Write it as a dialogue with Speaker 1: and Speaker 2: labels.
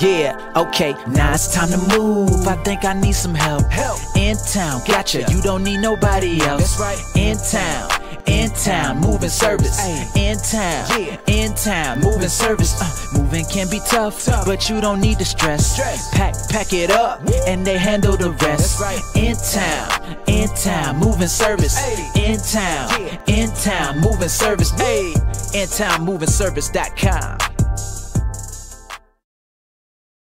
Speaker 1: Yeah, okay, now it's time to move. I think I need some help.
Speaker 2: Help.
Speaker 1: In town, gotcha. You don't need nobody else.
Speaker 2: That's right.
Speaker 1: In town, in town, moving service.
Speaker 2: Ay.
Speaker 1: In town,
Speaker 2: Yeah.
Speaker 1: in town, moving service. Uh, moving can be tough,
Speaker 2: Tough.
Speaker 1: but you don't need to stress.
Speaker 2: Stress.
Speaker 1: Pack, pack it up, and they handle the rest.
Speaker 2: That's right.
Speaker 1: In town, in town, moving service.
Speaker 2: Ay.
Speaker 1: In town,
Speaker 2: Yeah.
Speaker 1: in town, moving service. Hey, in town, moving service.com.